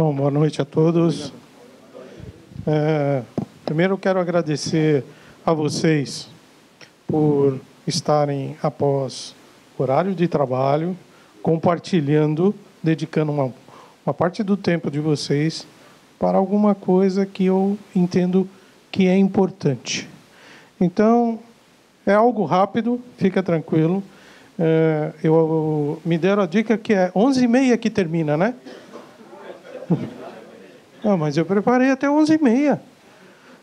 Bom, boa noite a todos. É, primeiro, eu quero agradecer a vocês por estarem após horário de trabalho, compartilhando, dedicando uma, uma parte do tempo de vocês para alguma coisa que eu entendo que é importante. Então, é algo rápido, fica tranquilo. É, eu, me deram a dica que é 11h30 que termina, né? Ah, mas eu preparei até 11h30.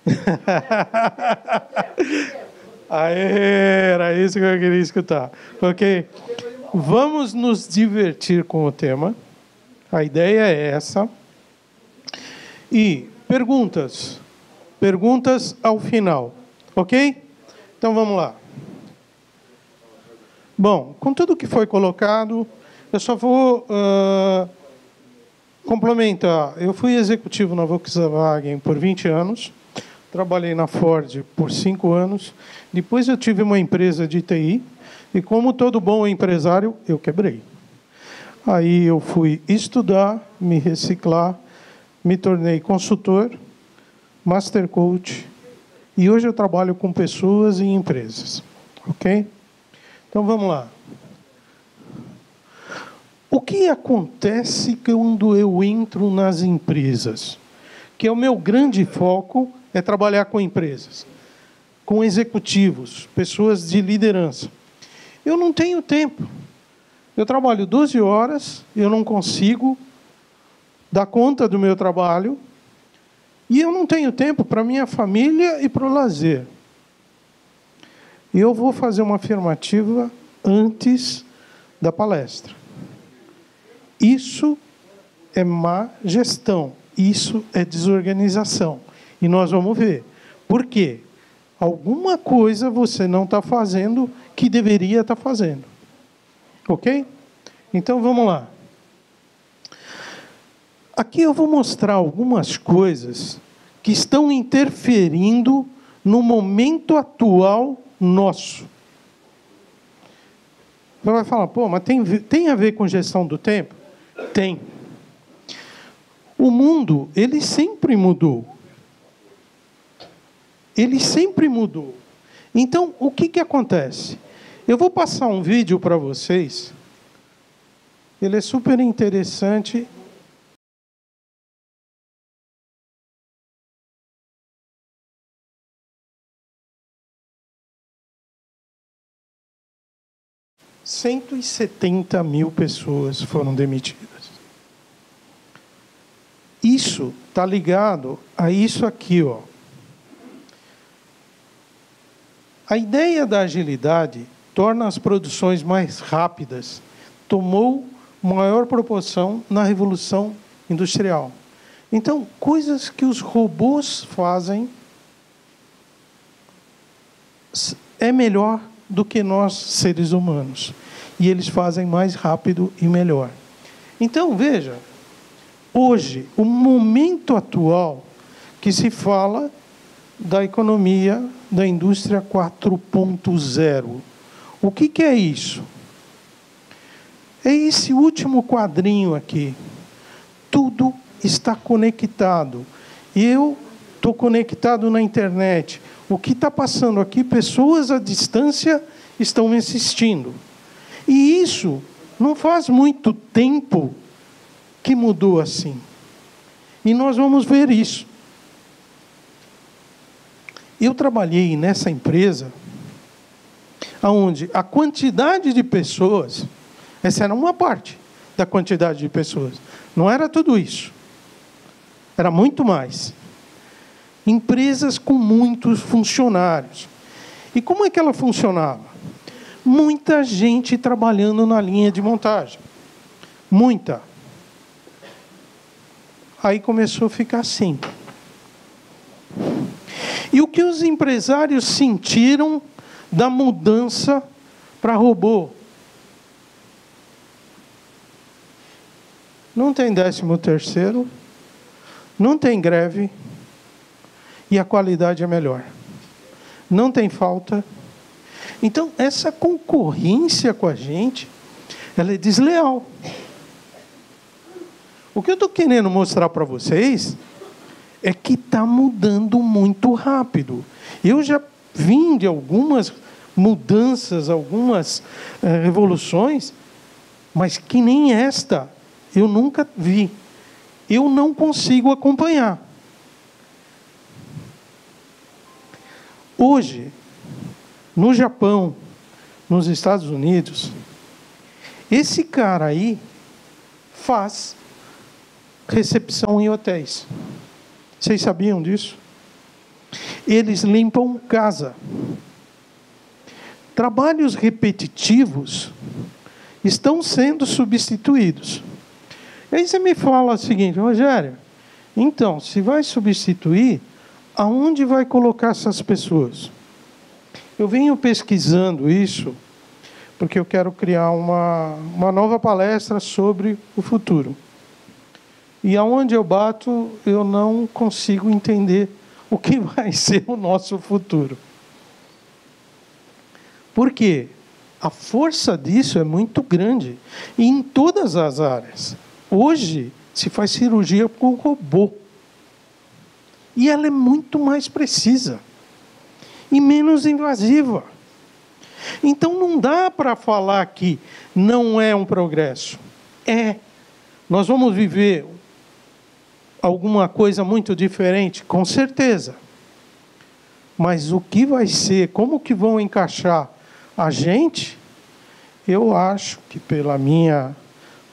Aê, era isso que eu queria escutar. Ok? Vamos nos divertir com o tema. A ideia é essa. E perguntas. Perguntas ao final. Ok? Então vamos lá. Bom, com tudo que foi colocado, eu só vou uh, complementar. Eu fui executivo na Volkswagen por 20 anos, trabalhei na Ford por 5 anos, depois eu tive uma empresa de TI, e como todo bom empresário, eu quebrei. Aí eu fui estudar, me reciclar, me tornei consultor, master coach, e hoje eu trabalho com pessoas e empresas. Ok? Então vamos lá. O que acontece quando eu entro nas empresas? Que é o meu grande foco é trabalhar com empresas, com executivos, pessoas de liderança. Eu não tenho tempo. Eu trabalho 12 horas, eu não consigo dar conta do meu trabalho, e eu não tenho tempo para minha família e para o lazer. Eu vou fazer uma afirmativa antes da palestra. Isso é má gestão, isso é desorganização. E nós vamos ver. Por quê? Alguma coisa você não está fazendo que deveria estar tá fazendo. Ok? Então vamos lá. Aqui eu vou mostrar algumas coisas que estão interferindo no momento atual nosso. Você vai falar, pô, mas tem, tem a ver com gestão do tempo? Tem. O mundo, ele sempre mudou. Ele sempre mudou. Então, o que, que acontece? Eu vou passar um vídeo para vocês. Ele é super interessante Cento e setenta mil pessoas foram demitidas. Isso está ligado a isso aqui, ó. A ideia da agilidade torna as produções mais rápidas, tomou maior proporção na revolução industrial. Então, coisas que os robôs fazem é melhor do que nós seres humanos. E eles fazem mais rápido e melhor. Então, veja, hoje, o momento atual que se fala da economia da indústria 4.0. O que, que é isso? É esse último quadrinho aqui. Tudo está conectado. Eu estou conectado na internet. O que está passando aqui, pessoas à distância estão assistindo. E isso não faz muito tempo que mudou assim. E nós vamos ver isso. Eu trabalhei nessa empresa onde a quantidade de pessoas, essa era uma parte da quantidade de pessoas, não era tudo isso, era muito mais. Empresas com muitos funcionários. E como é que ela funcionava? Muita gente trabalhando na linha de montagem. Muita. Aí começou a ficar assim. E o que os empresários sentiram da mudança para robô? Não tem décimo terceiro, não tem greve e a qualidade é melhor. Não tem falta. Então, essa concorrência com a gente, ela é desleal. O que eu estou querendo mostrar para vocês é que está mudando muito rápido. Eu já vim de algumas mudanças, algumas eh, revoluções, mas que nem esta eu nunca vi. Eu não consigo acompanhar. Hoje, no Japão, nos Estados Unidos, esse cara aí faz recepção em hotéis. Vocês sabiam disso? Eles limpam casa. Trabalhos repetitivos estão sendo substituídos. Aí você me fala o seguinte, Rogério, então, se vai substituir, aonde vai colocar essas pessoas? Eu venho pesquisando isso porque eu quero criar uma, uma nova palestra sobre o futuro. E aonde eu bato, eu não consigo entender o que vai ser o nosso futuro. Por quê? A força disso é muito grande e em todas as áreas. Hoje se faz cirurgia com robô. E ela é muito mais precisa e menos invasiva. Então não dá para falar que não é um progresso. É. Nós vamos viver alguma coisa muito diferente, com certeza. Mas o que vai ser, como que vão encaixar a gente, eu acho que pela minha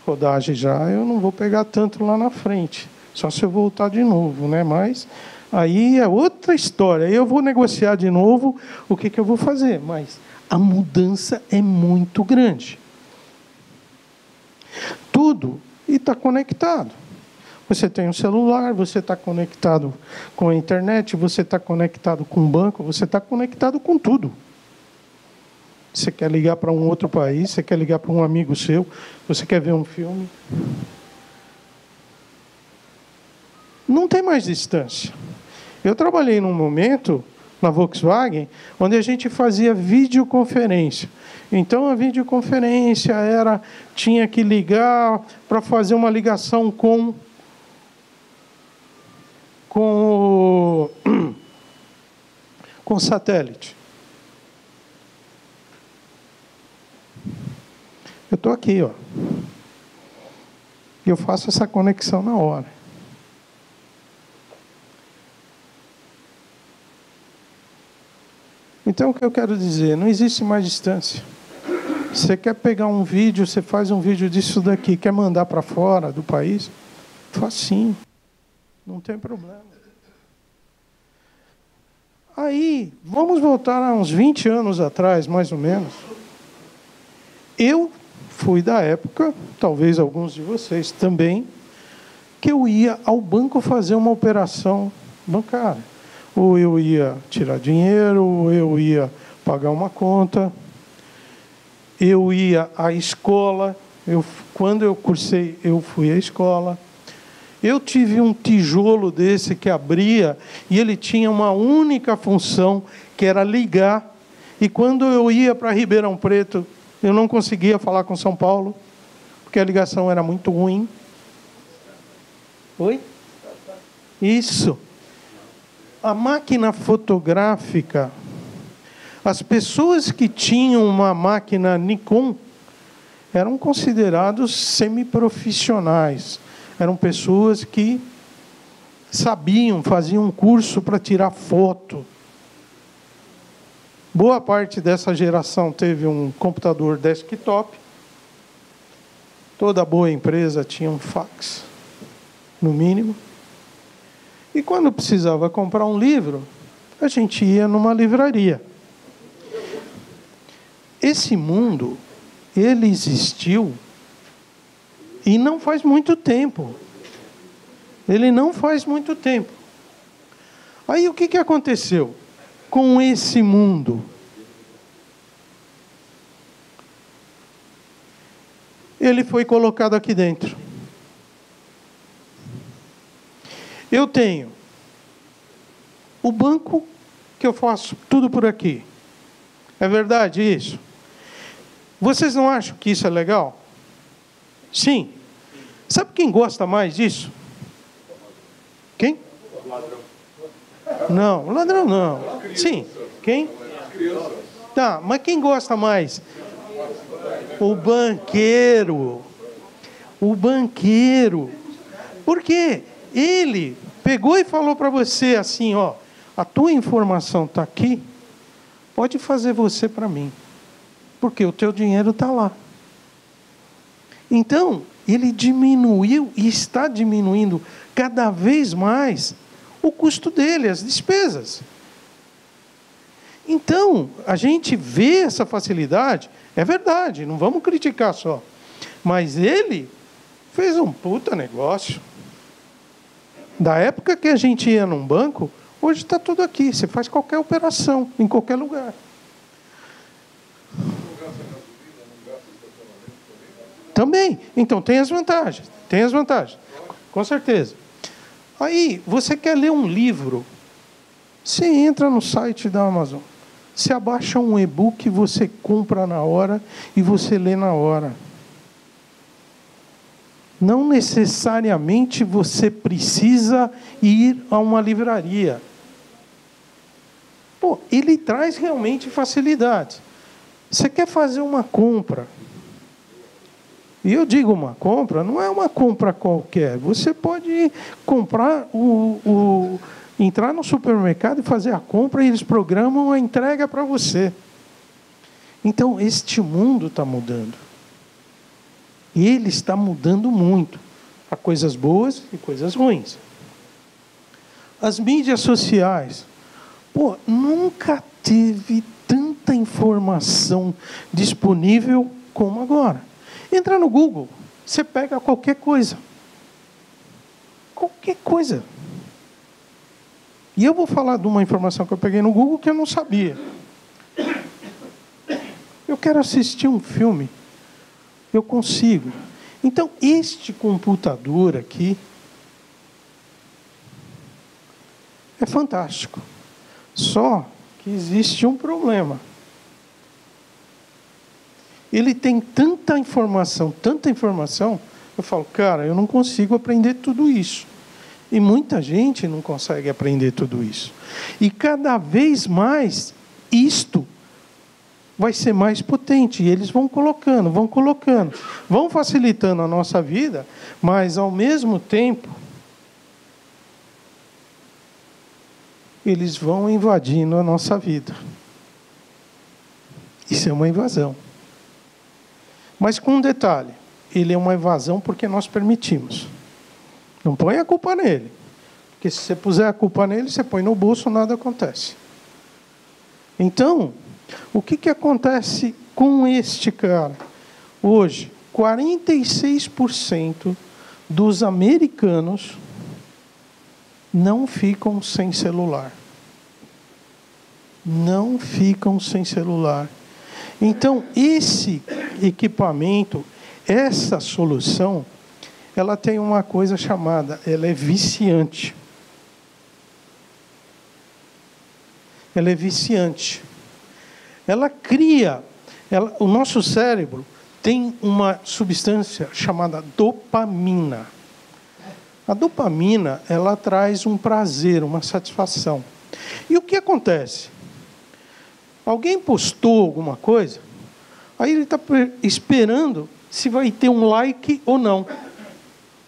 rodagem já, eu não vou pegar tanto lá na frente. Só se eu voltar de novo, né? Mas aí é outra história. Eu vou negociar de novo o que, que eu vou fazer. Mas a mudança é muito grande. Tudo está conectado. Você tem um celular, você está conectado com a internet, você está conectado com o banco, você está conectado com tudo. Você quer ligar para um outro país, você quer ligar para um amigo seu, você quer ver um filme. Não tem mais distância. Eu trabalhei num momento na Volkswagen onde a gente fazia videoconferência. Então a videoconferência era tinha que ligar para fazer uma ligação com com o, com satélite. Eu estou aqui, ó. E eu faço essa conexão na hora. Então, o que eu quero dizer? Não existe mais distância. Você quer pegar um vídeo, você faz um vídeo disso daqui, quer mandar para fora do país? Facinho. Não tem problema. Aí, vamos voltar a uns 20 anos atrás, mais ou menos. Eu fui da época, talvez alguns de vocês também, que eu ia ao banco fazer uma operação bancária. Ou eu ia tirar dinheiro, ou eu ia pagar uma conta, eu ia à escola. Eu, quando eu cursei, eu fui à escola. Eu tive um tijolo desse que abria e ele tinha uma única função, que era ligar. E quando eu ia para Ribeirão Preto, eu não conseguia falar com São Paulo, porque a ligação era muito ruim. Oi? Isso. A máquina fotográfica, as pessoas que tinham uma máquina Nikon eram considerados semiprofissionais. Eram pessoas que sabiam, faziam um curso para tirar foto Boa parte dessa geração teve um computador desktop. Toda boa empresa tinha um fax, no mínimo. E quando precisava comprar um livro, a gente ia numa livraria. Esse mundo, ele existiu e não faz muito tempo. Ele não faz muito tempo. Aí o que, que aconteceu? com esse mundo. Ele foi colocado aqui dentro. Eu tenho o banco que eu faço tudo por aqui. É verdade isso? Vocês não acham que isso é legal? Sim. Sabe quem gosta mais disso? Quem? Não, ladrão não. Sim, quem? Tá, mas quem gosta mais? O banqueiro. O banqueiro. Por quê? Ele pegou e falou para você assim, ó, a tua informação está aqui, pode fazer você para mim, porque o teu dinheiro está lá. Então, ele diminuiu e está diminuindo cada vez mais o custo dele, as despesas. Então, a gente vê essa facilidade, é verdade, não vamos criticar só. Mas ele fez um puta negócio. Da época que a gente ia num banco, hoje está tudo aqui. Você faz qualquer operação, em qualquer lugar. Também. Então, tem as vantagens. Tem as vantagens. Com certeza. Aí, você quer ler um livro, você entra no site da Amazon. Você abaixa um e-book, você compra na hora e você lê na hora. Não necessariamente você precisa ir a uma livraria. Pô, ele traz realmente facilidade. Você quer fazer uma compra, e eu digo uma compra, não é uma compra qualquer. Você pode comprar o, o entrar no supermercado e fazer a compra e eles programam a entrega para você. Então, este mundo está mudando. Ele está mudando muito para coisas boas e coisas ruins. As mídias sociais, pô, nunca teve tanta informação disponível como agora. Entra no Google, você pega qualquer coisa. Qualquer coisa. E eu vou falar de uma informação que eu peguei no Google que eu não sabia. Eu quero assistir um filme. Eu consigo. Então, este computador aqui é fantástico. Só que existe um problema ele tem tanta informação, tanta informação, eu falo, cara, eu não consigo aprender tudo isso. E muita gente não consegue aprender tudo isso. E cada vez mais isto vai ser mais potente. E eles vão colocando, vão colocando, vão facilitando a nossa vida, mas ao mesmo tempo eles vão invadindo a nossa vida. Isso é uma invasão. Mas com um detalhe: ele é uma evasão porque nós permitimos. Não põe a culpa nele. Porque se você puser a culpa nele, você põe no bolso, nada acontece. Então, o que, que acontece com este cara? Hoje, 46% dos americanos não ficam sem celular. Não ficam sem celular. Então, esse equipamento, essa solução, ela tem uma coisa chamada, ela é viciante. Ela é viciante. Ela cria, ela, o nosso cérebro tem uma substância chamada dopamina. A dopamina, ela traz um prazer, uma satisfação. E o que acontece? Alguém postou alguma coisa, aí ele está esperando se vai ter um like ou não.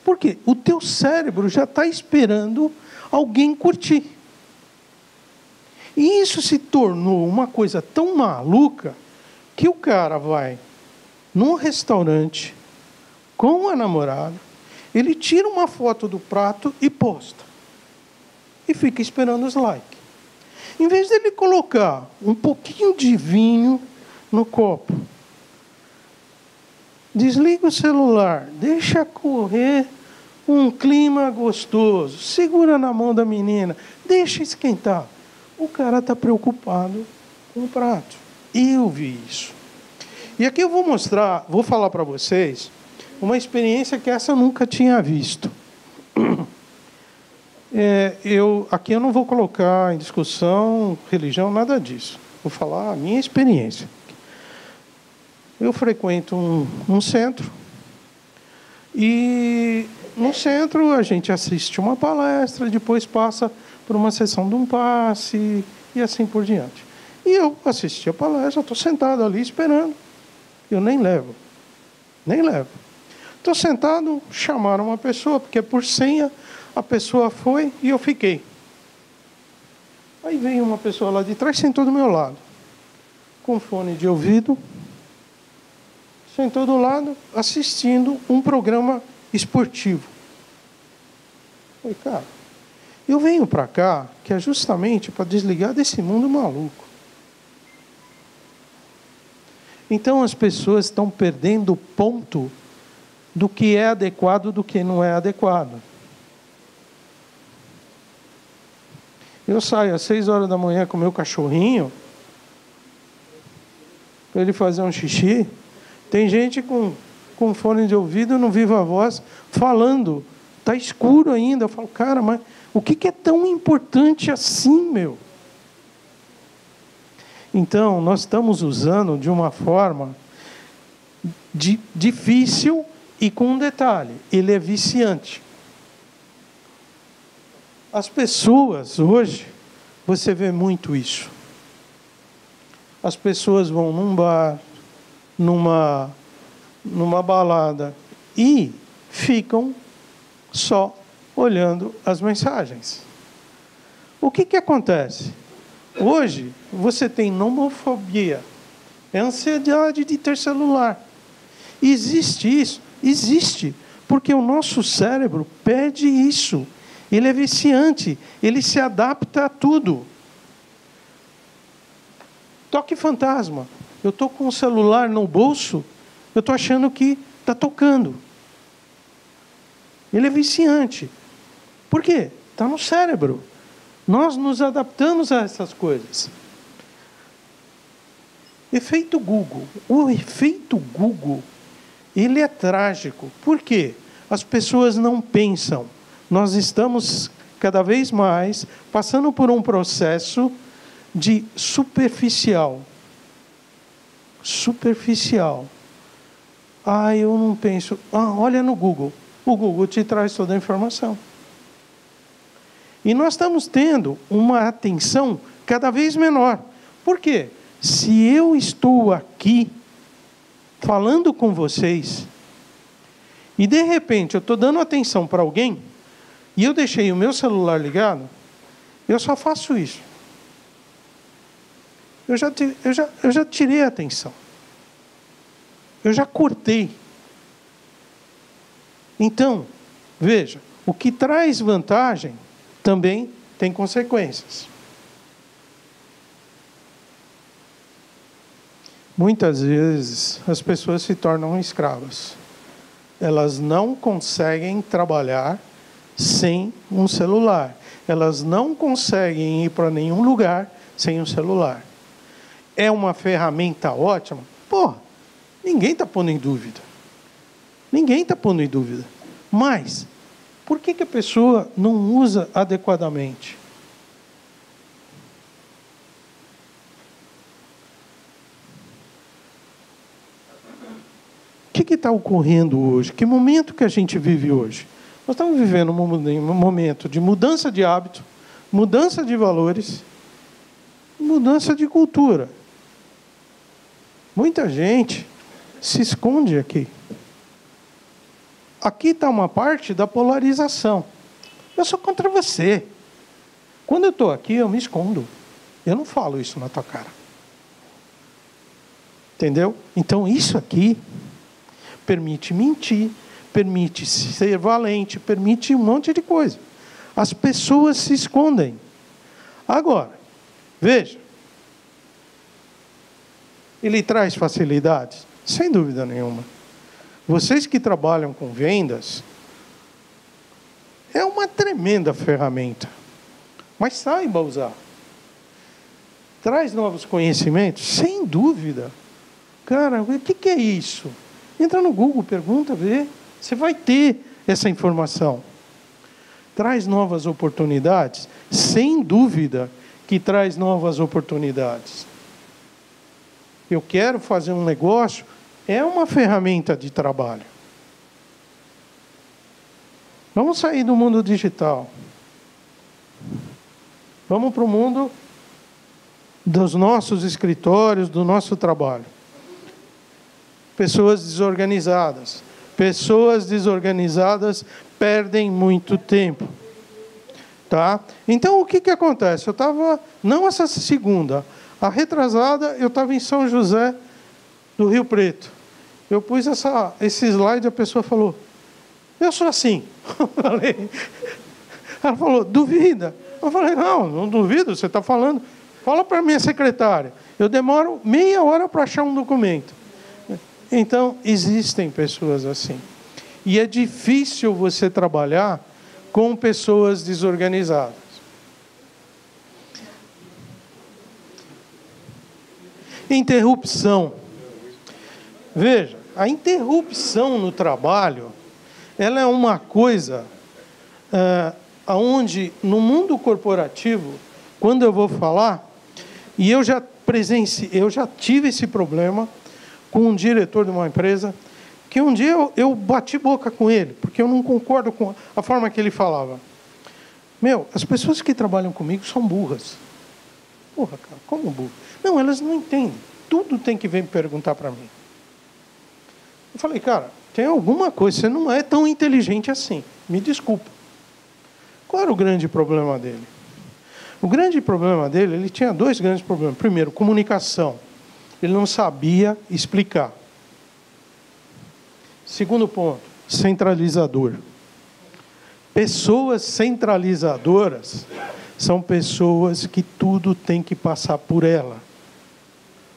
Por quê? O teu cérebro já está esperando alguém curtir. E isso se tornou uma coisa tão maluca que o cara vai num restaurante com a namorada, ele tira uma foto do prato e posta. E fica esperando os likes. Em vez dele colocar um pouquinho de vinho no copo, desliga o celular, deixa correr um clima gostoso, segura na mão da menina, deixa esquentar. O cara está preocupado com o prato. Eu vi isso. E aqui eu vou mostrar, vou falar para vocês uma experiência que essa eu nunca tinha visto. É, eu, aqui eu não vou colocar em discussão religião, nada disso. Vou falar a minha experiência. Eu frequento um, um centro E no centro a gente assiste uma palestra, depois passa por uma sessão de um passe e assim por diante. E eu assisti a palestra, estou sentado ali esperando. Eu nem levo. Nem levo. Estou sentado, chamaram uma pessoa, porque por senha a pessoa foi e eu fiquei. Aí veio uma pessoa lá de trás, sentou do meu lado, com fone de ouvido, sentou do lado, assistindo um programa esportivo. Falei, cara, eu venho para cá que é justamente para desligar desse mundo maluco. Então as pessoas estão perdendo o ponto do que é adequado do que não é adequado. Eu saio às seis horas da manhã com meu cachorrinho para ele fazer um xixi. Tem gente com, com fone de ouvido no viva voz falando. Está escuro ainda. Eu falo, cara, mas o que, que é tão importante assim, meu? Então, nós estamos usando de uma forma de, difícil e com um detalhe: ele é viciante. As pessoas hoje, você vê muito isso. As pessoas vão num bar, numa, numa balada e ficam só olhando as mensagens. O que, que acontece? Hoje, você tem nomofobia, é ansiedade de ter celular. Existe isso? Existe, porque o nosso cérebro pede isso. Ele é viciante, ele se adapta a tudo. Toque fantasma. Eu estou com o celular no bolso, eu estou achando que está tocando. Ele é viciante. Por quê? Está no cérebro. Nós nos adaptamos a essas coisas. Efeito Google. O efeito Google, ele é trágico. Por quê? As pessoas não pensam nós estamos cada vez mais passando por um processo de superficial. Superficial. Ah, eu não penso. Ah, olha no Google. O Google te traz toda a informação. E nós estamos tendo uma atenção cada vez menor. Por quê? Se eu estou aqui falando com vocês e de repente eu estou dando atenção para alguém, e eu deixei o meu celular ligado, eu só faço isso. Eu já, eu já, eu já tirei a atenção. Eu já cortei. Então, veja, o que traz vantagem também tem consequências. Muitas vezes as pessoas se tornam escravas. Elas não conseguem trabalhar sem um celular. Elas não conseguem ir para nenhum lugar sem um celular. É uma ferramenta ótima? Pô, ninguém está pondo em dúvida. Ninguém está pondo em dúvida. Mas, por que, que a pessoa não usa adequadamente? O que está ocorrendo hoje? Que momento que a gente vive hoje? Nós estamos vivendo um momento de mudança de hábito, mudança de valores, mudança de cultura. Muita gente se esconde aqui. Aqui está uma parte da polarização. Eu sou contra você. Quando eu estou aqui, eu me escondo. Eu não falo isso na tua cara. Entendeu? Então, isso aqui permite mentir, permite ser valente, permite um monte de coisa. As pessoas se escondem. Agora, veja, ele traz facilidades? Sem dúvida nenhuma. Vocês que trabalham com vendas, é uma tremenda ferramenta. Mas saiba usar. Traz novos conhecimentos? Sem dúvida. Cara, o que é isso? Entra no Google, pergunta, vê. Você vai ter essa informação. Traz novas oportunidades? Sem dúvida que traz novas oportunidades. Eu quero fazer um negócio, é uma ferramenta de trabalho. Vamos sair do mundo digital. Vamos para o mundo dos nossos escritórios, do nosso trabalho. Pessoas desorganizadas. Pessoas desorganizadas perdem muito tempo. Tá? Então, o que, que acontece? Eu estava, não essa segunda, a retrasada, eu estava em São José do Rio Preto. Eu pus essa, esse slide, a pessoa falou, eu sou assim. Eu falei, ela falou, duvida. Eu falei, não, não duvido, você está falando. Fala para minha secretária. Eu demoro meia hora para achar um documento. Então, existem pessoas assim. E é difícil você trabalhar com pessoas desorganizadas. Interrupção. Veja, a interrupção no trabalho, ela é uma coisa é, onde no mundo corporativo, quando eu vou falar, e eu já eu já tive esse problema com um diretor de uma empresa, que um dia eu, eu bati boca com ele, porque eu não concordo com a forma que ele falava. Meu, as pessoas que trabalham comigo são burras. Porra, cara, como burra? Não, elas não entendem. Tudo tem que vir perguntar para mim. Eu falei, cara, tem alguma coisa, você não é tão inteligente assim. Me desculpa. Qual era o grande problema dele? O grande problema dele, ele tinha dois grandes problemas. Primeiro, comunicação. Ele não sabia explicar. Segundo ponto, centralizador. Pessoas centralizadoras são pessoas que tudo tem que passar por ela.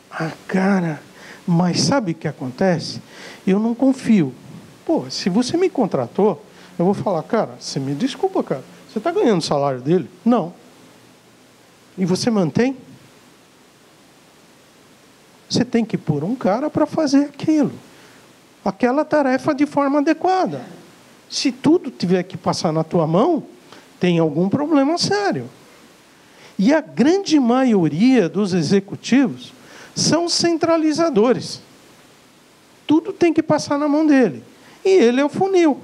Ah, cara, mas sabe o que acontece? Eu não confio. Pô, se você me contratou, eu vou falar, cara, você me desculpa, cara. Você está ganhando o salário dele? Não. E você mantém? Você tem que pôr um cara para fazer aquilo. Aquela tarefa de forma adequada. Se tudo tiver que passar na tua mão, tem algum problema sério. E a grande maioria dos executivos são centralizadores. Tudo tem que passar na mão dele. E ele é o funil.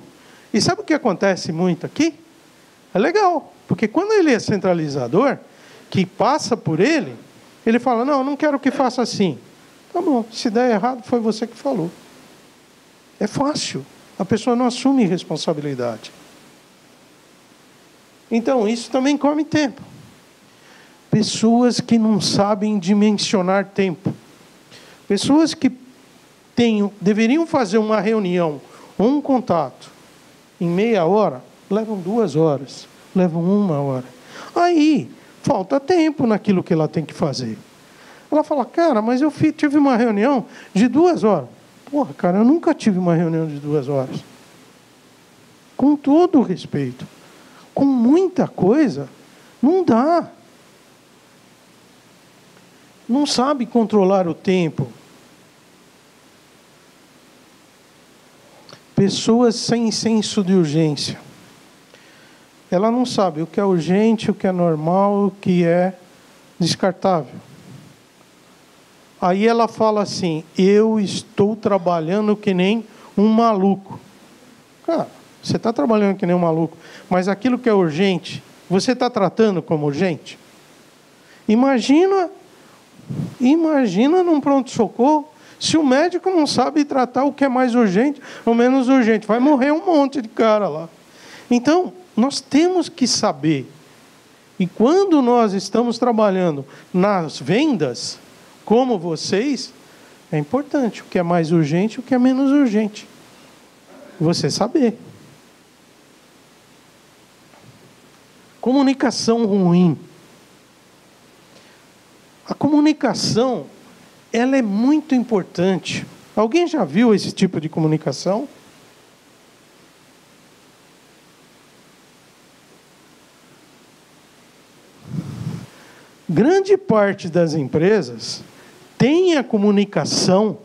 E sabe o que acontece muito aqui? É legal, porque quando ele é centralizador, que passa por ele, ele fala: Não, não quero que faça assim. Tá bom, se der errado, foi você que falou. É fácil. A pessoa não assume responsabilidade. Então, isso também come tempo. Pessoas que não sabem dimensionar tempo. Pessoas que tenham, deveriam fazer uma reunião ou um contato em meia hora, levam duas horas, levam uma hora. Aí, falta tempo naquilo que ela tem que fazer. Ela fala, cara, mas eu tive uma reunião de duas horas. Porra, cara, eu nunca tive uma reunião de duas horas. Com todo o respeito. Com muita coisa, não dá. Não sabe controlar o tempo. Pessoas sem senso de urgência ela não sabe o que é urgente, o que é normal, o que é descartável. Aí ela fala assim: Eu estou trabalhando que nem um maluco. Cara, você está trabalhando que nem um maluco, mas aquilo que é urgente, você está tratando como urgente? Imagina, imagina num pronto-socorro, se o médico não sabe tratar o que é mais urgente ou menos urgente, vai morrer um monte de cara lá. Então, nós temos que saber. E quando nós estamos trabalhando nas vendas, como vocês, é importante o que é mais urgente e o que é menos urgente. Você saber. Comunicação ruim. A comunicação, ela é muito importante. Alguém já viu esse tipo de comunicação? Grande parte das empresas tem a comunicação,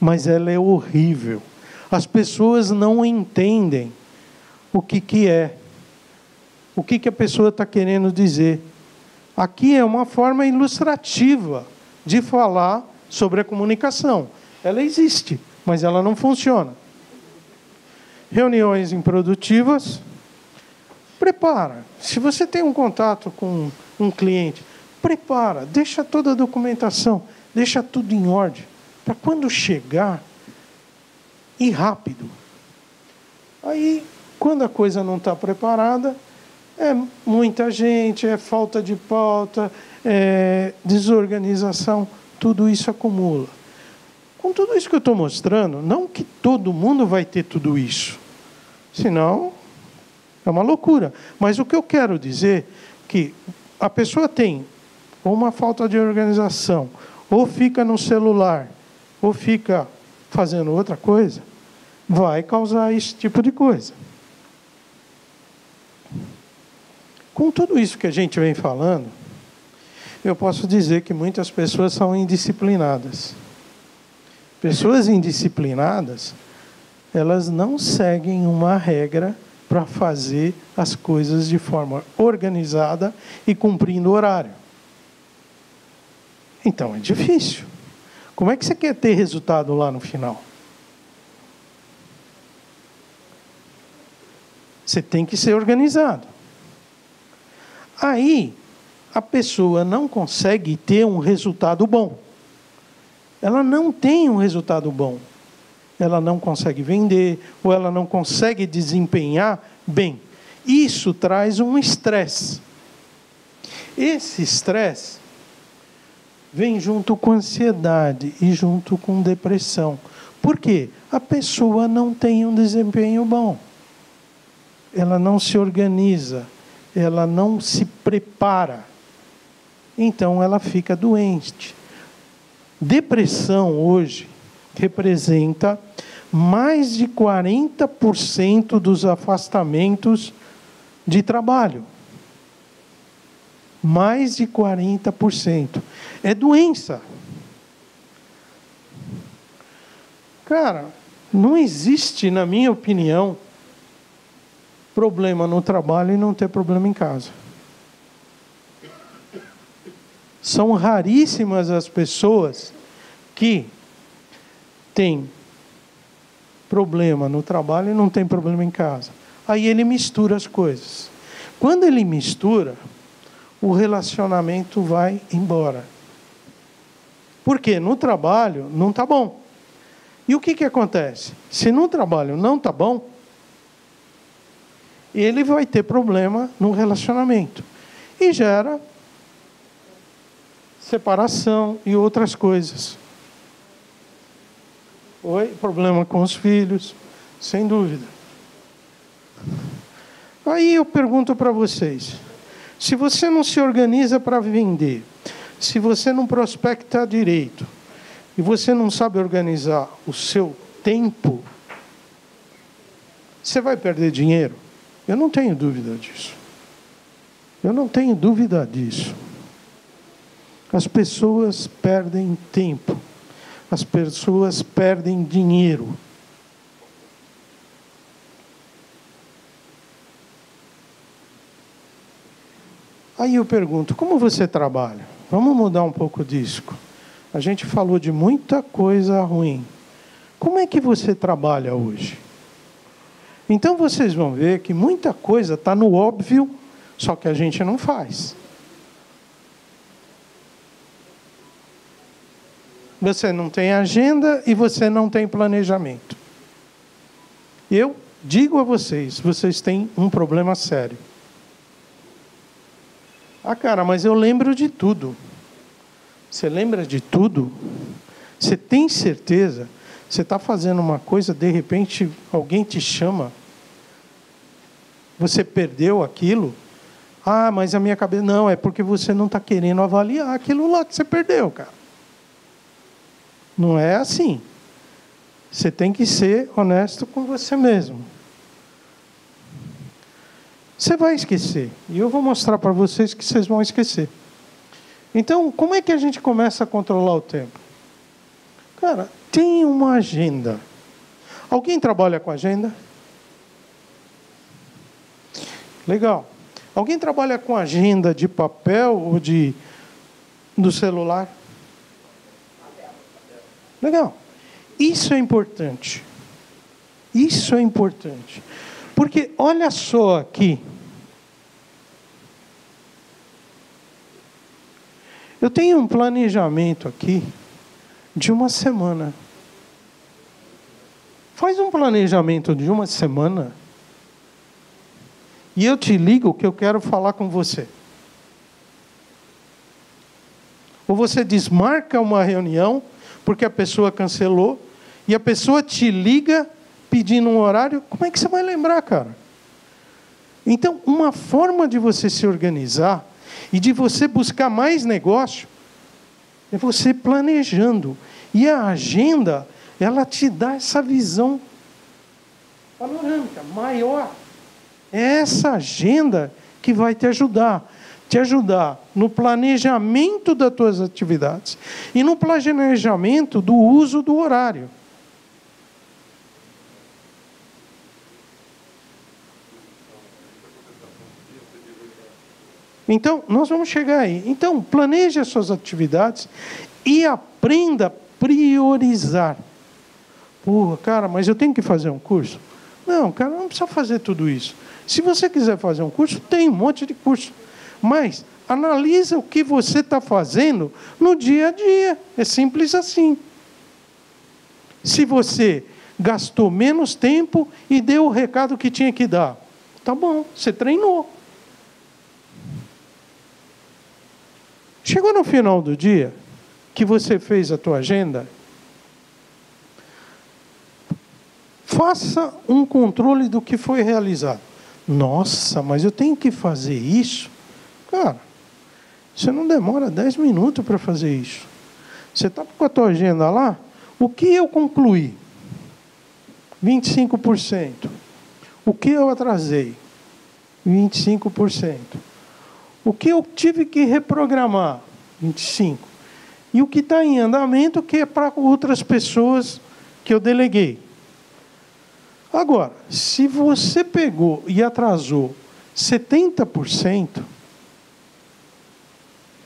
mas ela é horrível. As pessoas não entendem o que, que é, o que, que a pessoa está querendo dizer. Aqui é uma forma ilustrativa de falar sobre a comunicação. Ela existe, mas ela não funciona. Reuniões improdutivas, Prepara. Se você tem um contato com um cliente, prepara, deixa toda a documentação, deixa tudo em ordem, para quando chegar, ir rápido. Aí, quando a coisa não está preparada, é muita gente, é falta de pauta, é desorganização, tudo isso acumula. Com tudo isso que eu estou mostrando, não que todo mundo vai ter tudo isso, senão é uma loucura. Mas o que eu quero dizer é que a pessoa tem uma falta de organização, ou fica no celular, ou fica fazendo outra coisa, vai causar esse tipo de coisa. Com tudo isso que a gente vem falando, eu posso dizer que muitas pessoas são indisciplinadas. Pessoas indisciplinadas, elas não seguem uma regra para fazer as coisas de forma organizada e cumprindo o horário. Então é difícil. Como é que você quer ter resultado lá no final? Você tem que ser organizado. Aí, a pessoa não consegue ter um resultado bom. Ela não tem um resultado bom. Ela não consegue vender, ou ela não consegue desempenhar bem. Isso traz um estresse. Esse estresse vem junto com ansiedade e junto com depressão. Por quê? A pessoa não tem um desempenho bom ela não se organiza, ela não se prepara. Então ela fica doente. Depressão hoje representa mais de 40% dos afastamentos de trabalho. Mais de 40%. É doença. Cara, não existe, na minha opinião, problema no trabalho e não ter problema em casa. São raríssimas as pessoas que têm problema no trabalho e não tem problema em casa. Aí ele mistura as coisas. Quando ele mistura, o relacionamento vai embora. Porque no trabalho não está bom. E o que, que acontece? Se no trabalho não está bom, ele vai ter problema no relacionamento. E gera separação e outras coisas. Oi, problema com os filhos, sem dúvida. Aí eu pergunto para vocês: se você não se organiza para vender, se você não prospecta direito, e você não sabe organizar o seu tempo, você vai perder dinheiro? Eu não tenho dúvida disso. Eu não tenho dúvida disso. As pessoas perdem tempo. As pessoas perdem dinheiro. Aí eu pergunto: como você trabalha? Vamos mudar um pouco disso. A gente falou de muita coisa ruim. Como é que você trabalha hoje? Então vocês vão ver que muita coisa está no óbvio, só que a gente não faz. Você não tem agenda e você não tem planejamento. Eu digo a vocês, vocês têm um problema sério. Ah, cara, mas eu lembro de tudo. Você lembra de tudo? Você tem certeza? Você está fazendo uma coisa, de repente alguém te chama você perdeu aquilo? Ah, mas a minha cabeça. Não, é porque você não está querendo avaliar aquilo lá que você perdeu, cara. Não é assim. Você tem que ser honesto com você mesmo. Você vai esquecer. E eu vou mostrar para vocês que vocês vão esquecer. Então, como é que a gente começa a controlar o tempo? Cara, tem uma agenda. Alguém trabalha com agenda? Legal. Alguém trabalha com agenda de papel ou de do celular? Legal. Isso é importante. Isso é importante. Porque olha só aqui. Eu tenho um planejamento aqui de uma semana. Faz um planejamento de uma semana. E eu te ligo que eu quero falar com você. Ou você desmarca uma reunião porque a pessoa cancelou e a pessoa te liga pedindo um horário, como é que você vai lembrar, cara? Então, uma forma de você se organizar e de você buscar mais negócio é você planejando. E a agenda, ela te dá essa visão panorâmica maior. É essa agenda que vai te ajudar. Te ajudar no planejamento das tuas atividades e no planejamento do uso do horário. Então, nós vamos chegar aí. Então, planeje as suas atividades e aprenda a priorizar. Pô, cara, mas eu tenho que fazer um curso? Não, cara, não precisa fazer tudo isso. Se você quiser fazer um curso, tem um monte de curso. Mas analisa o que você está fazendo no dia a dia. É simples assim. Se você gastou menos tempo e deu o recado que tinha que dar, tá bom, você treinou. Chegou no final do dia que você fez a tua agenda, faça um controle do que foi realizado. Nossa, mas eu tenho que fazer isso? Cara, você não demora 10 minutos para fazer isso. Você está com a tua agenda lá? O que eu concluí? 25%. O que eu atrasei? 25%. O que eu tive que reprogramar? 25. E o que está em andamento, que é para outras pessoas que eu deleguei. Agora, se você pegou e atrasou 70%,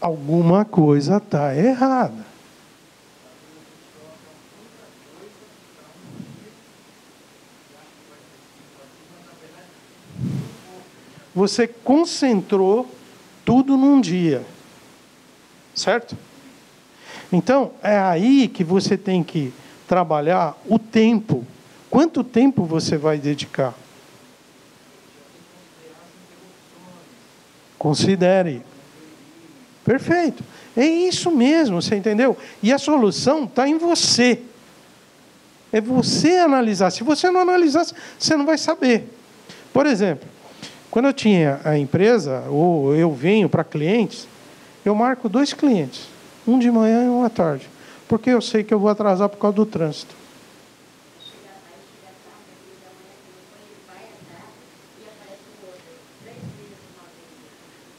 alguma coisa está errada. Você concentrou tudo num dia. Certo? Então, é aí que você tem que trabalhar o tempo. Quanto tempo você vai dedicar? Considere. Perfeito. É isso mesmo, você entendeu? E a solução está em você. É você analisar. Se você não analisar, você não vai saber. Por exemplo, quando eu tinha a empresa, ou eu venho para clientes, eu marco dois clientes, um de manhã e um à tarde, porque eu sei que eu vou atrasar por causa do trânsito.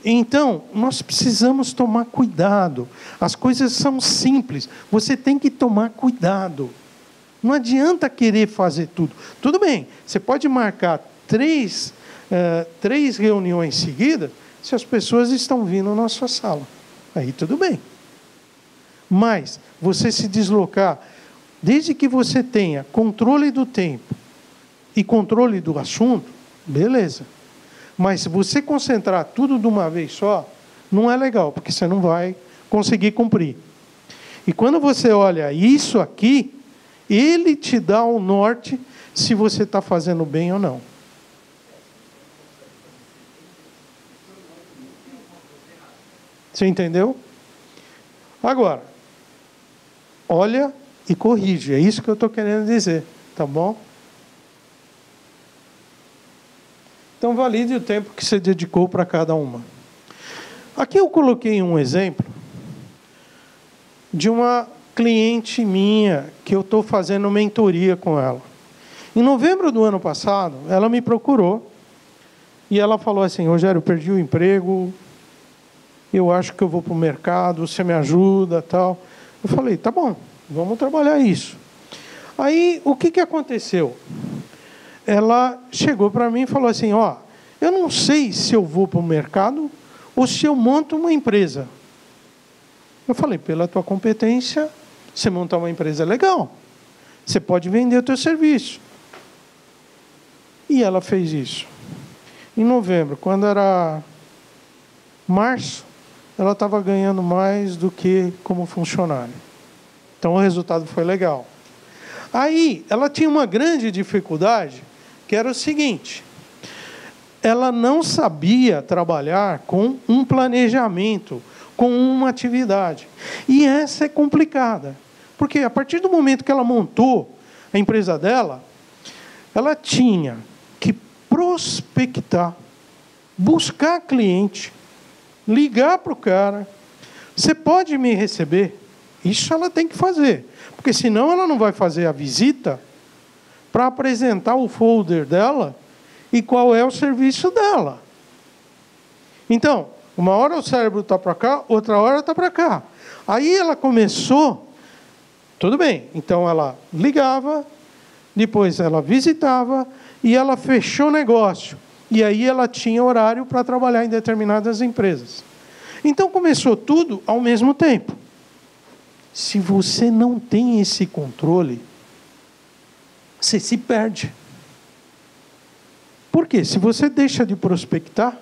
Então, nós precisamos tomar cuidado. As coisas são simples, você tem que tomar cuidado. Não adianta querer fazer tudo. Tudo bem, você pode marcar três é, três reuniões seguidas se as pessoas estão vindo na sua sala. Aí tudo bem. Mas você se deslocar, desde que você tenha controle do tempo e controle do assunto, beleza. Mas se você concentrar tudo de uma vez só, não é legal, porque você não vai conseguir cumprir. E quando você olha isso aqui, ele te dá o norte se você está fazendo bem ou não. Você entendeu? Agora, olha e corrige. É isso que eu estou querendo dizer. Tá bom? Então, valide o tempo que você dedicou para cada uma. Aqui eu coloquei um exemplo de uma cliente minha que eu estou fazendo mentoria com ela. Em novembro do ano passado, ela me procurou e ela falou assim: Rogério, perdi o emprego, eu acho que eu vou para o mercado, você me ajuda tal. Eu falei, tá bom, vamos trabalhar isso. Aí, o que, que aconteceu? Ela chegou para mim e falou assim, ó, eu não sei se eu vou para o mercado ou se eu monto uma empresa. Eu falei, pela tua competência, você montar uma empresa é legal. Você pode vender o teu serviço. E ela fez isso. Em novembro, quando era março, ela estava ganhando mais do que como funcionário. Então o resultado foi legal. Aí ela tinha uma grande dificuldade, que era o seguinte: ela não sabia trabalhar com um planejamento, com uma atividade. E essa é complicada, porque a partir do momento que ela montou a empresa dela, ela tinha que prospectar, buscar cliente, ligar para o cara. Você pode me receber? Isso ela tem que fazer, porque senão ela não vai fazer a visita para apresentar o folder dela e qual é o serviço dela. Então, uma hora o cérebro está para cá, outra hora está para cá. Aí ela começou, tudo bem, então ela ligava, depois ela visitava e ela fechou o negócio. E aí ela tinha horário para trabalhar em determinadas empresas. Então começou tudo ao mesmo tempo. Se você não tem esse controle, você se perde. Por quê? Se você deixa de prospectar,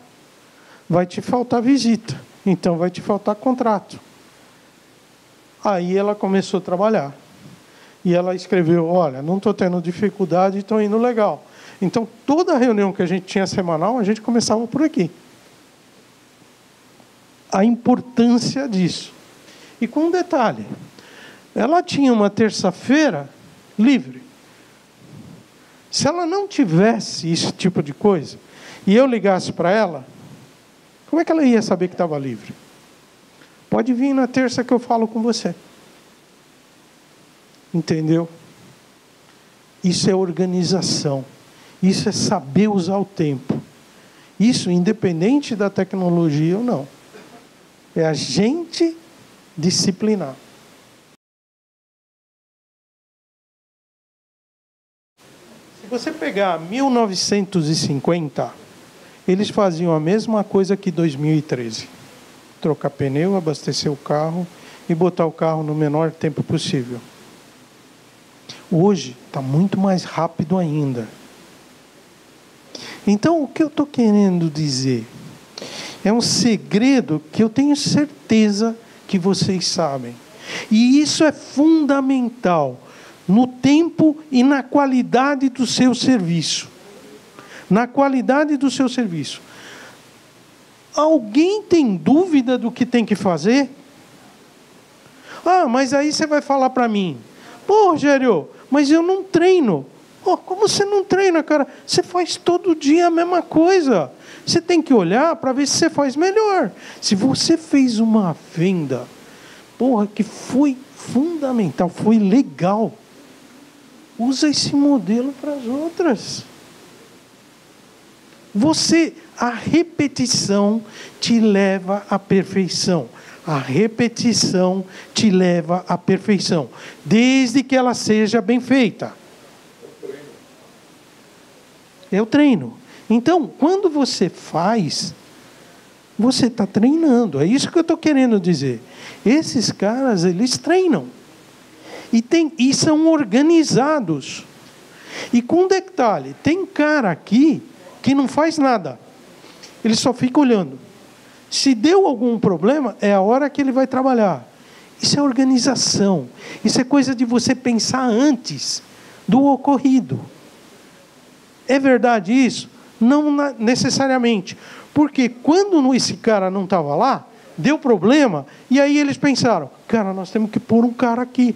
vai te faltar visita, então vai te faltar contrato. Aí ela começou a trabalhar. E ela escreveu: Olha, não estou tendo dificuldade, estou indo legal. Então, toda reunião que a gente tinha semanal, a gente começava por aqui. A importância disso. E com um detalhe: ela tinha uma terça-feira livre. Se ela não tivesse esse tipo de coisa, e eu ligasse para ela, como é que ela ia saber que estava livre? Pode vir na terça que eu falo com você. Entendeu? Isso é organização. Isso é saber usar o tempo. Isso independente da tecnologia ou não. É a gente disciplinar. Você pegar 1950, eles faziam a mesma coisa que 2013. Trocar pneu, abastecer o carro e botar o carro no menor tempo possível. Hoje está muito mais rápido ainda. Então, o que eu estou querendo dizer é um segredo que eu tenho certeza que vocês sabem. E isso é fundamental no tempo e na qualidade do seu serviço. Na qualidade do seu serviço. Alguém tem dúvida do que tem que fazer? Ah, mas aí você vai falar para mim, pô, Rogério, mas eu não treino. Oh, como você não treina, cara? Você faz todo dia a mesma coisa. Você tem que olhar para ver se você faz melhor. Se você fez uma venda, porra, que foi fundamental, foi legal. Usa esse modelo para as outras. Você, a repetição te leva à perfeição. A repetição te leva à perfeição, desde que ela seja bem feita. É o treino. Então, quando você faz, você está treinando. É isso que eu estou querendo dizer. Esses caras, eles treinam. E, tem, e são organizados. E com detalhe, tem cara aqui que não faz nada. Ele só fica olhando. Se deu algum problema, é a hora que ele vai trabalhar. Isso é organização. Isso é coisa de você pensar antes do ocorrido. É verdade isso? Não necessariamente. Porque quando esse cara não estava lá, deu problema, e aí eles pensaram: cara, nós temos que pôr um cara aqui.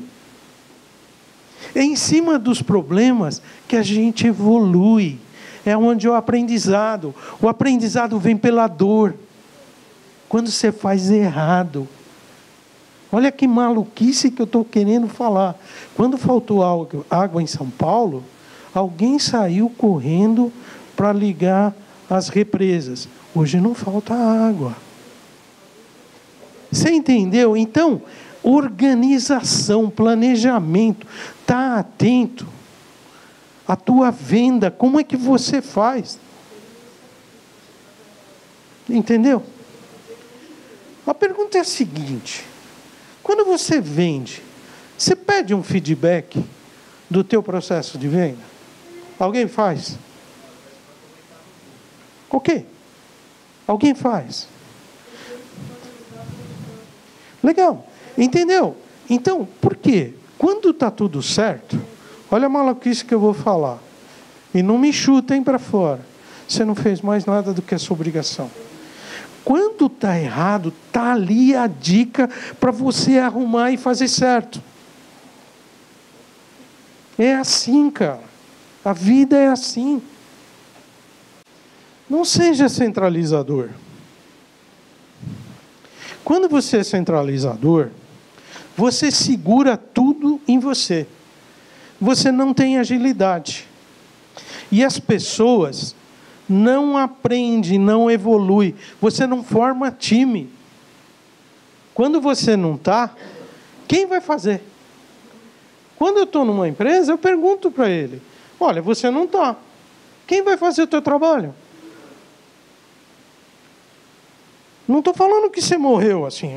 É em cima dos problemas que a gente evolui. É onde o aprendizado. O aprendizado vem pela dor quando você faz errado. Olha que maluquice que eu estou querendo falar. Quando faltou água em São Paulo, alguém saiu correndo para ligar as represas. Hoje não falta água. Você entendeu? Então, organização, planejamento, tá atento. A tua venda, como é que você faz? Entendeu? A pergunta é a seguinte: quando você vende, você pede um feedback do teu processo de venda? Alguém faz? O quê? Alguém faz? Legal. Entendeu? Então, por quê? Quando está tudo certo, olha a maluquice que eu vou falar. E não me chutem para fora. Você não fez mais nada do que a sua obrigação. Quando está errado, está ali a dica para você arrumar e fazer certo. É assim, cara. A vida é assim. Não seja centralizador. Quando você é centralizador, você segura tudo em você. Você não tem agilidade. E as pessoas não aprendem, não evoluem. Você não forma time. Quando você não está, quem vai fazer? Quando eu estou numa empresa, eu pergunto para ele: Olha, você não está. Quem vai fazer o teu trabalho? Não estou falando que você morreu assim.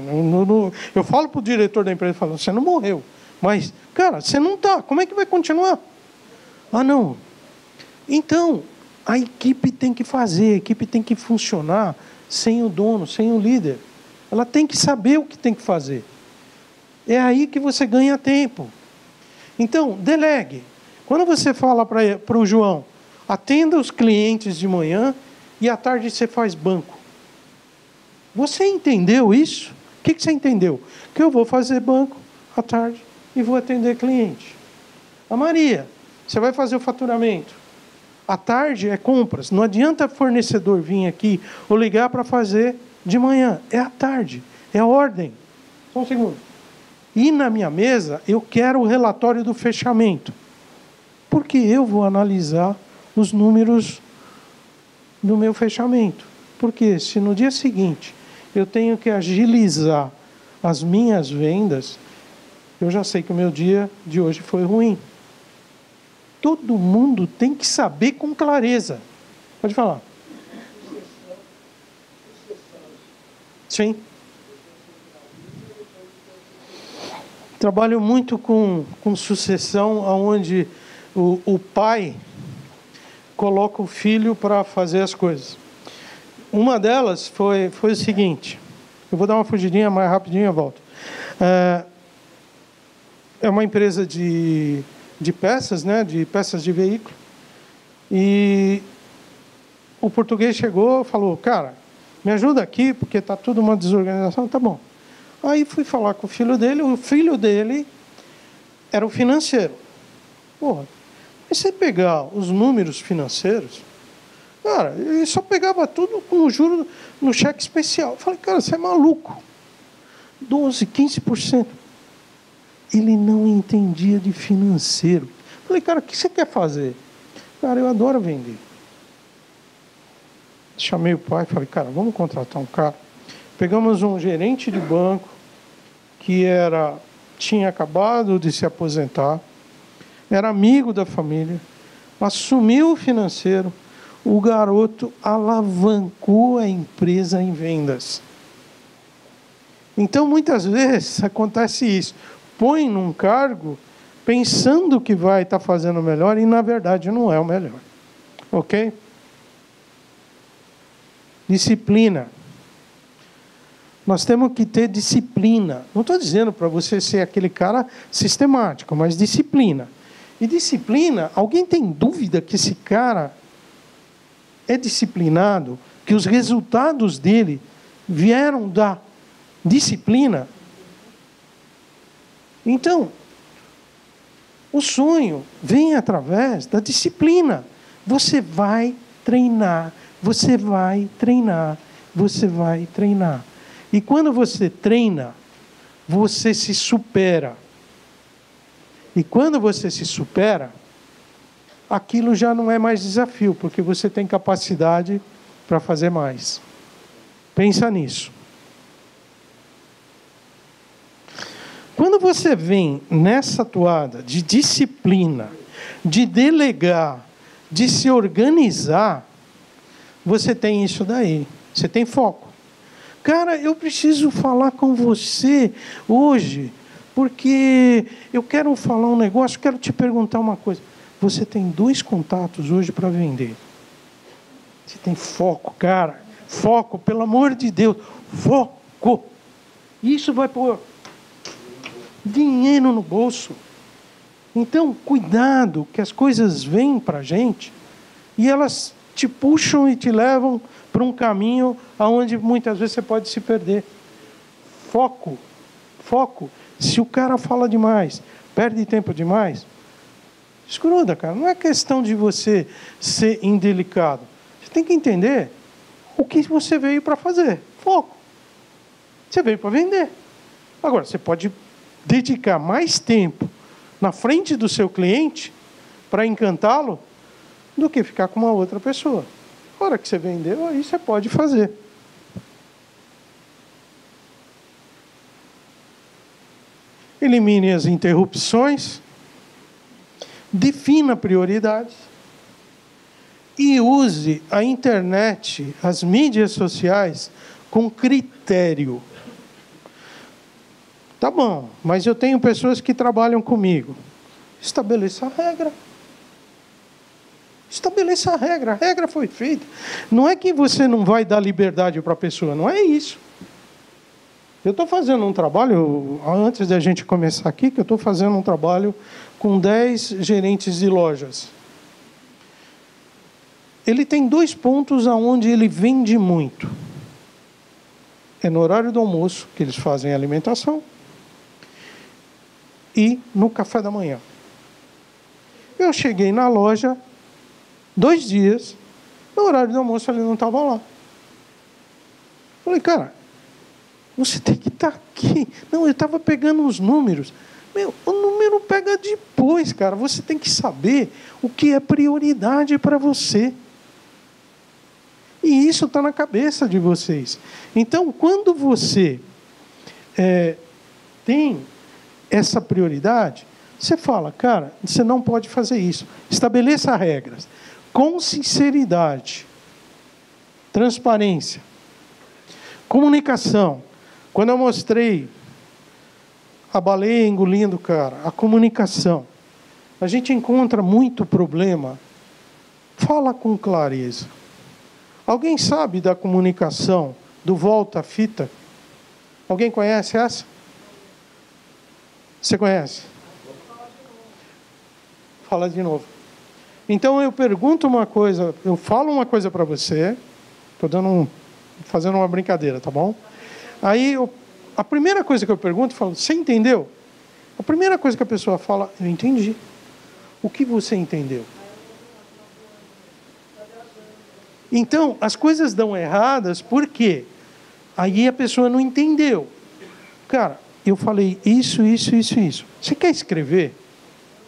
Eu falo para o diretor da empresa, falo, você não morreu. Mas, cara, você não está. Como é que vai continuar? Ah, não. Então, a equipe tem que fazer, a equipe tem que funcionar sem o dono, sem o líder. Ela tem que saber o que tem que fazer. É aí que você ganha tempo. Então, delegue. Quando você fala para o João, atenda os clientes de manhã e à tarde você faz banco. Você entendeu isso? O que, você entendeu? Que eu vou fazer banco à tarde e vou atender cliente. A Maria, você vai fazer o faturamento. À tarde é compras. Não adianta fornecedor vir aqui ou ligar para fazer de manhã. É à tarde. É a ordem. Só um segundo. E na minha mesa, eu quero o relatório do fechamento. Porque eu vou analisar os números do meu fechamento. Porque se no dia seguinte eu tenho que agilizar as minhas vendas, eu já sei que o meu dia de hoje foi ruim. Todo mundo tem que saber com clareza. Pode falar. Sim. Trabalho muito com, com sucessão, onde o, o pai coloca o filho para fazer as coisas. Uma delas foi, foi o seguinte: eu vou dar uma fugidinha mais rapidinho e volto. É, é uma empresa de, de peças, né, de peças de veículo. E o português chegou e falou: Cara, me ajuda aqui, porque está tudo uma desorganização. Tá bom. Aí fui falar com o filho dele, o filho dele era o financeiro. Porra, mas você pegar os números financeiros, Cara, ele só pegava tudo com o juro no cheque especial. Eu falei, cara, você é maluco. 12, 15%. Ele não entendia de financeiro. Eu falei, cara, o que você quer fazer? Cara, eu adoro vender. Chamei o pai falei, cara, vamos contratar um cara. Pegamos um gerente de banco que era tinha acabado de se aposentar, era amigo da família, assumiu o financeiro o garoto alavancou a empresa em vendas. Então, muitas vezes acontece isso. Põe num cargo pensando que vai estar fazendo melhor e, na verdade, não é o melhor. Ok? Disciplina. Nós temos que ter disciplina. Não estou dizendo para você ser aquele cara sistemático, mas disciplina. E disciplina, alguém tem dúvida que esse cara é disciplinado, que os resultados dele vieram da disciplina. Então, o sonho vem através da disciplina. Você vai treinar, você vai treinar, você vai treinar. E quando você treina, você se supera. E quando você se supera, aquilo já não é mais desafio, porque você tem capacidade para fazer mais. Pensa nisso. Quando você vem nessa toada de disciplina, de delegar, de se organizar, você tem isso daí. Você tem foco. Cara, eu preciso falar com você hoje, porque eu quero falar um negócio, quero te perguntar uma coisa. Você tem dois contatos hoje para vender. Você tem foco, cara. Foco, pelo amor de Deus. Foco. Isso vai pôr dinheiro no bolso. Então, cuidado, que as coisas vêm para a gente e elas te puxam e te levam para um caminho aonde muitas vezes você pode se perder. Foco, foco. Se o cara fala demais, perde tempo demais, escruda, cara. Não é questão de você ser indelicado. Você tem que entender o que você veio para fazer. Foco. Você veio para vender. Agora, você pode dedicar mais tempo na frente do seu cliente para encantá-lo do que ficar com uma outra pessoa. A hora que você vendeu, aí você pode fazer. Elimine as interrupções, defina prioridades e use a internet, as mídias sociais, com critério. Tá bom, mas eu tenho pessoas que trabalham comigo. Estabeleça a regra. Estabeleça a regra. A regra foi feita. Não é que você não vai dar liberdade para a pessoa, não é isso. Eu estou fazendo um trabalho, antes da gente começar aqui, que eu estou fazendo um trabalho com 10 gerentes de lojas. Ele tem dois pontos aonde ele vende muito. É no horário do almoço, que eles fazem a alimentação, e no café da manhã. Eu cheguei na loja, dois dias, no horário do almoço ele não estava lá. Falei, cara, você tem que estar tá aqui. Não, eu estava pegando os números. Meu, o número pega depois, cara. Você tem que saber o que é prioridade para você. E isso está na cabeça de vocês. Então, quando você é, tem essa prioridade, você fala, cara, você não pode fazer isso. Estabeleça regras com sinceridade, transparência, comunicação. Quando eu mostrei a baleia engolindo, cara, a comunicação, a gente encontra muito problema. Fala com clareza. Alguém sabe da comunicação do volta-fita? Alguém conhece essa? Você conhece? Fala de novo. Então eu pergunto uma coisa, eu falo uma coisa para você, estou dando um, fazendo uma brincadeira, tá bom? Aí eu, a primeira coisa que eu pergunto, eu falo, você entendeu? A primeira coisa que a pessoa fala, eu entendi. O que você entendeu? Então, as coisas dão erradas porque aí a pessoa não entendeu. Cara, eu falei isso, isso, isso, isso. Você quer escrever?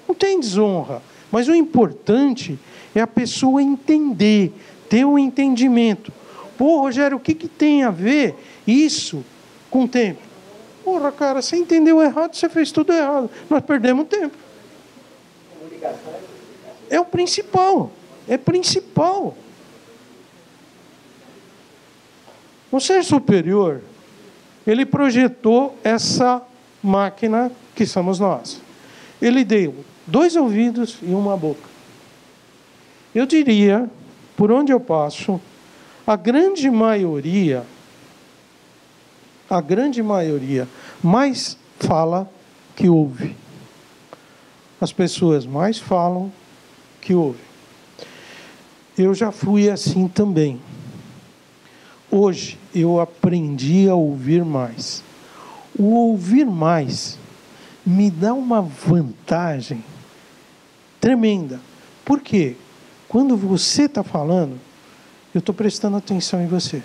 Não tem desonra. Mas o importante é a pessoa entender, ter o um entendimento. Pô, Rogério, o que, que tem a ver isso com o tempo? Porra, cara, você entendeu errado, você fez tudo errado. Nós perdemos tempo. É o principal. É principal. O ser superior ele projetou essa máquina que somos nós. Ele deu dois ouvidos e uma boca. Eu diria, por onde eu passo, a grande maioria, a grande maioria, mais fala que ouve. As pessoas mais falam que ouvem. Eu já fui assim também. Hoje eu aprendi a ouvir mais. O ouvir mais me dá uma vantagem tremenda. Por quê? Quando você está falando, eu estou prestando atenção em você.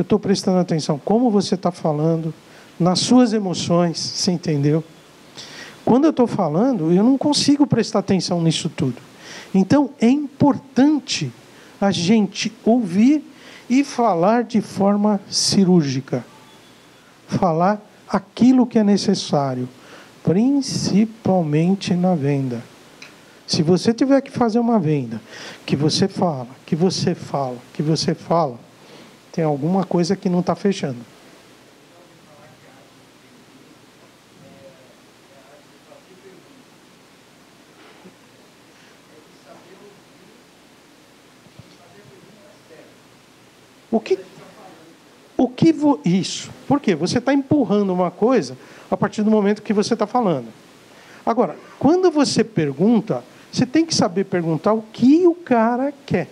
Eu estou prestando atenção como você está falando, nas suas emoções, você entendeu? Quando eu estou falando, eu não consigo prestar atenção nisso tudo. Então, é importante a gente ouvir e falar de forma cirúrgica. Falar aquilo que é necessário, principalmente na venda. Se você tiver que fazer uma venda, que você fala, que você fala, que você fala, tem alguma coisa que não está fechando. O que. o que vo... isso? Por quê? Você está empurrando uma coisa a partir do momento que você está falando. Agora, quando você pergunta, você tem que saber perguntar o que o cara quer.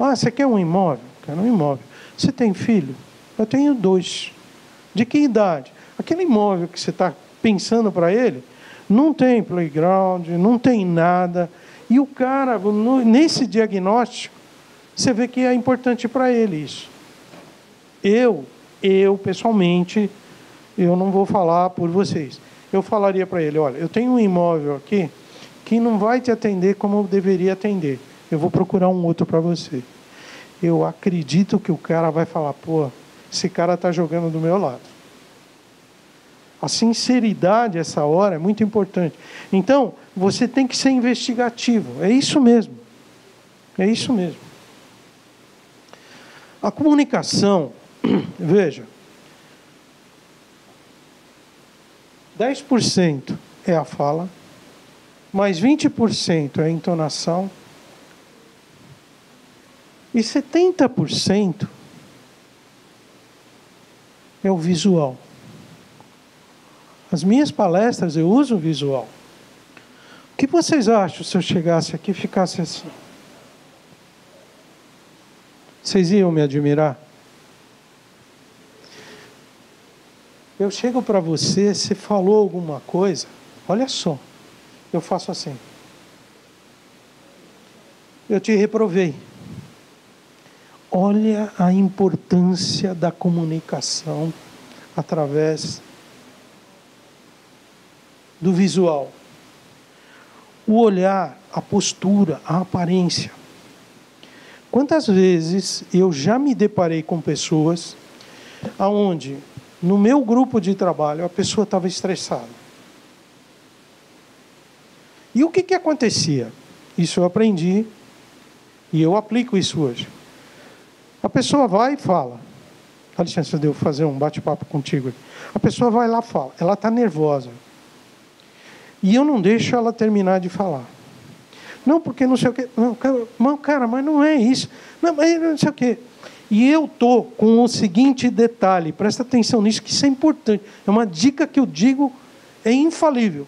Ah, você quer um imóvel? Quero um imóvel. Você tem filho? Eu tenho dois. De que idade? Aquele imóvel que você está pensando para ele, não tem playground, não tem nada. E o cara, nesse diagnóstico, você vê que é importante para ele isso. Eu, eu pessoalmente, eu não vou falar por vocês. Eu falaria para ele, olha, eu tenho um imóvel aqui que não vai te atender como eu deveria atender. Eu vou procurar um outro para você. Eu acredito que o cara vai falar, pô, esse cara está jogando do meu lado. A sinceridade essa hora é muito importante. Então, você tem que ser investigativo. É isso mesmo. É isso mesmo. A comunicação, veja, 10% é a fala, mais 20% é a entonação, e 70% é o visual. As minhas palestras eu uso o visual. O que vocês acham se eu chegasse aqui e ficasse assim? Vocês iam me admirar? Eu chego para você, você falou alguma coisa, olha só, eu faço assim. Eu te reprovei. Olha a importância da comunicação através do visual. O olhar, a postura, a aparência. Quantas vezes eu já me deparei com pessoas aonde no meu grupo de trabalho a pessoa estava estressada. E o que, que acontecia? Isso eu aprendi e eu aplico isso hoje. A pessoa vai e fala. Dá licença de eu fazer um bate-papo contigo. A pessoa vai lá e fala. Ela está nervosa. E eu não deixo ela terminar de falar. Não, porque não sei o quê. Não, cara, mas não é isso. Não, mas não sei o quê. E eu estou com o seguinte detalhe, presta atenção nisso, que isso é importante. É uma dica que eu digo, é infalível.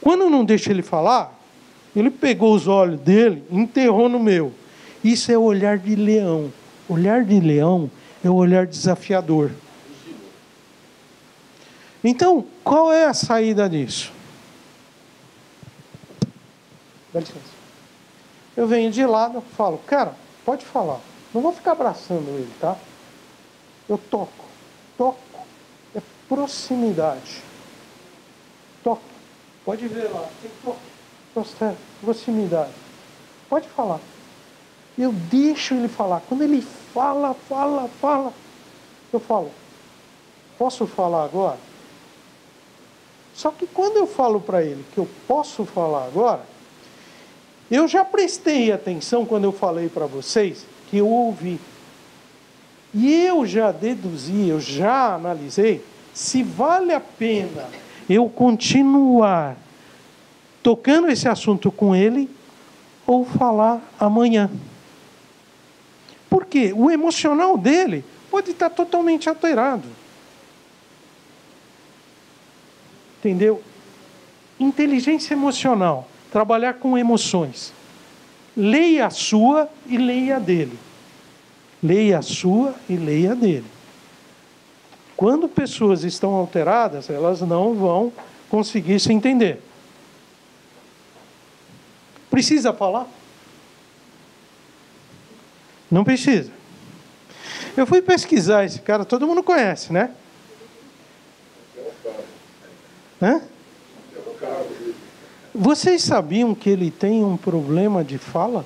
Quando eu não deixo ele falar, ele pegou os olhos dele, enterrou no meu. Isso é olhar de leão. Olhar de leão é o olhar desafiador. Então, qual é a saída disso? Dá licença. Eu venho de lado, falo, cara, pode falar. Não vou ficar abraçando ele, tá? Eu toco. Toco. É proximidade. Toco. Pode ver lá. Tem toque. Proximidade. Pode falar. Eu deixo ele falar. Quando ele fala, fala, fala, eu falo. Posso falar agora? Só que quando eu falo para ele que eu posso falar agora, eu já prestei atenção quando eu falei para vocês que eu ouvi. E eu já deduzi, eu já analisei se vale a pena eu continuar tocando esse assunto com ele ou falar amanhã. Porque o emocional dele pode estar totalmente alterado. Entendeu? Inteligência emocional trabalhar com emoções. Leia a sua e leia a dele. Leia a sua e leia a dele. Quando pessoas estão alteradas, elas não vão conseguir se entender. Precisa falar? Não precisa. Eu fui pesquisar esse cara, todo mundo conhece, né? Hã? Vocês sabiam que ele tem um problema de fala?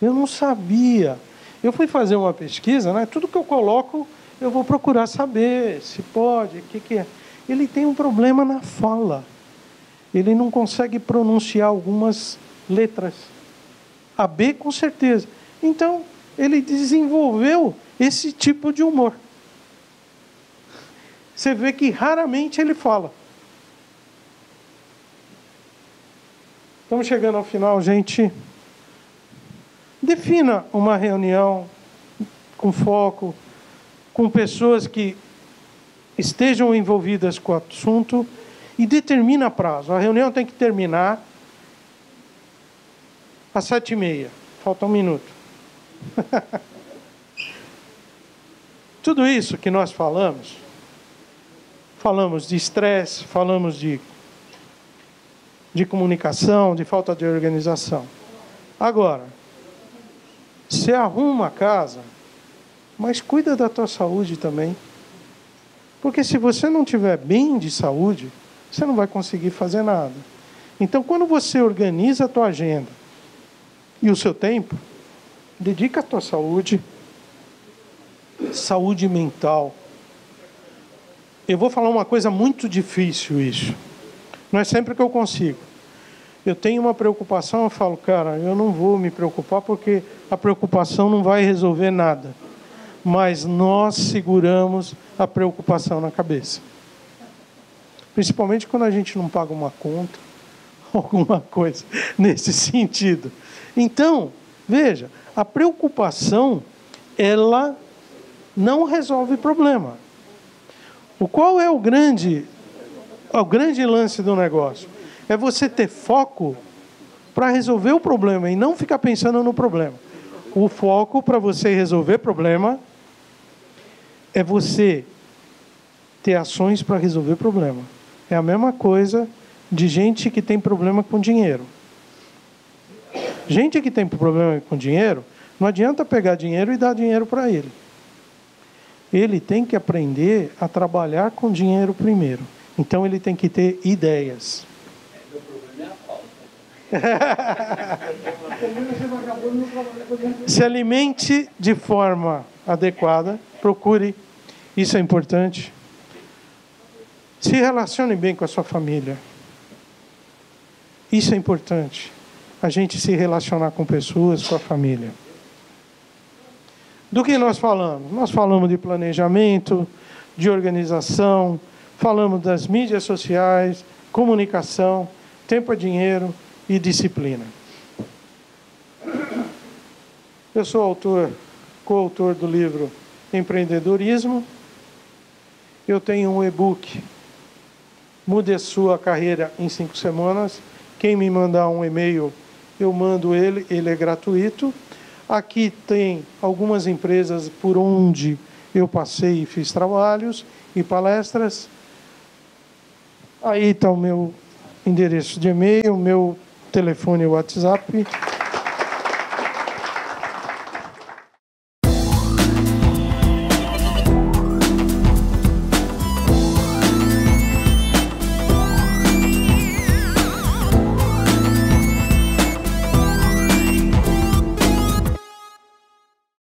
Eu não sabia. Eu fui fazer uma pesquisa, né? Tudo que eu coloco, eu vou procurar saber se pode, o que, que é. Ele tem um problema na fala. Ele não consegue pronunciar algumas letras. A B, com certeza. Então, ele desenvolveu esse tipo de humor. Você vê que raramente ele fala. Estamos chegando ao final, gente. Defina uma reunião com foco, com pessoas que estejam envolvidas com o assunto e determina prazo. A reunião tem que terminar às sete e meia. Falta um minuto. Tudo isso que nós falamos, falamos de estresse, falamos de, de comunicação, de falta de organização. Agora, você arruma a casa, mas cuida da tua saúde também. Porque se você não tiver bem de saúde, você não vai conseguir fazer nada. Então, quando você organiza a tua agenda e o seu tempo, dedica a tua saúde, saúde mental. Eu vou falar uma coisa muito difícil isso. Não é sempre que eu consigo. Eu tenho uma preocupação, eu falo, cara, eu não vou me preocupar porque a preocupação não vai resolver nada. Mas nós seguramos a preocupação na cabeça. Principalmente quando a gente não paga uma conta, alguma coisa nesse sentido. Então, veja, a preocupação, ela não resolve problema. O qual é o grande, o grande lance do negócio? É você ter foco para resolver o problema e não ficar pensando no problema. O foco para você resolver problema é você ter ações para resolver problema. É a mesma coisa de gente que tem problema com dinheiro. Gente que tem problema com dinheiro, não adianta pegar dinheiro e dar dinheiro para ele. Ele tem que aprender a trabalhar com dinheiro primeiro. Então ele tem que ter ideias. Se alimente de forma adequada, procure, isso é importante. Se relacione bem com a sua família. Isso é importante. A gente se relacionar com pessoas, com a família. Do que nós falamos? Nós falamos de planejamento, de organização, falamos das mídias sociais, comunicação, tempo é dinheiro e disciplina. Eu sou autor, coautor do livro Empreendedorismo. Eu tenho um e-book Mude sua carreira em cinco semanas. Quem me mandar um e-mail, eu mando ele, ele é gratuito. Aqui tem algumas empresas por onde eu passei e fiz trabalhos e palestras. Aí está o meu endereço de e-mail, meu telefone e WhatsApp.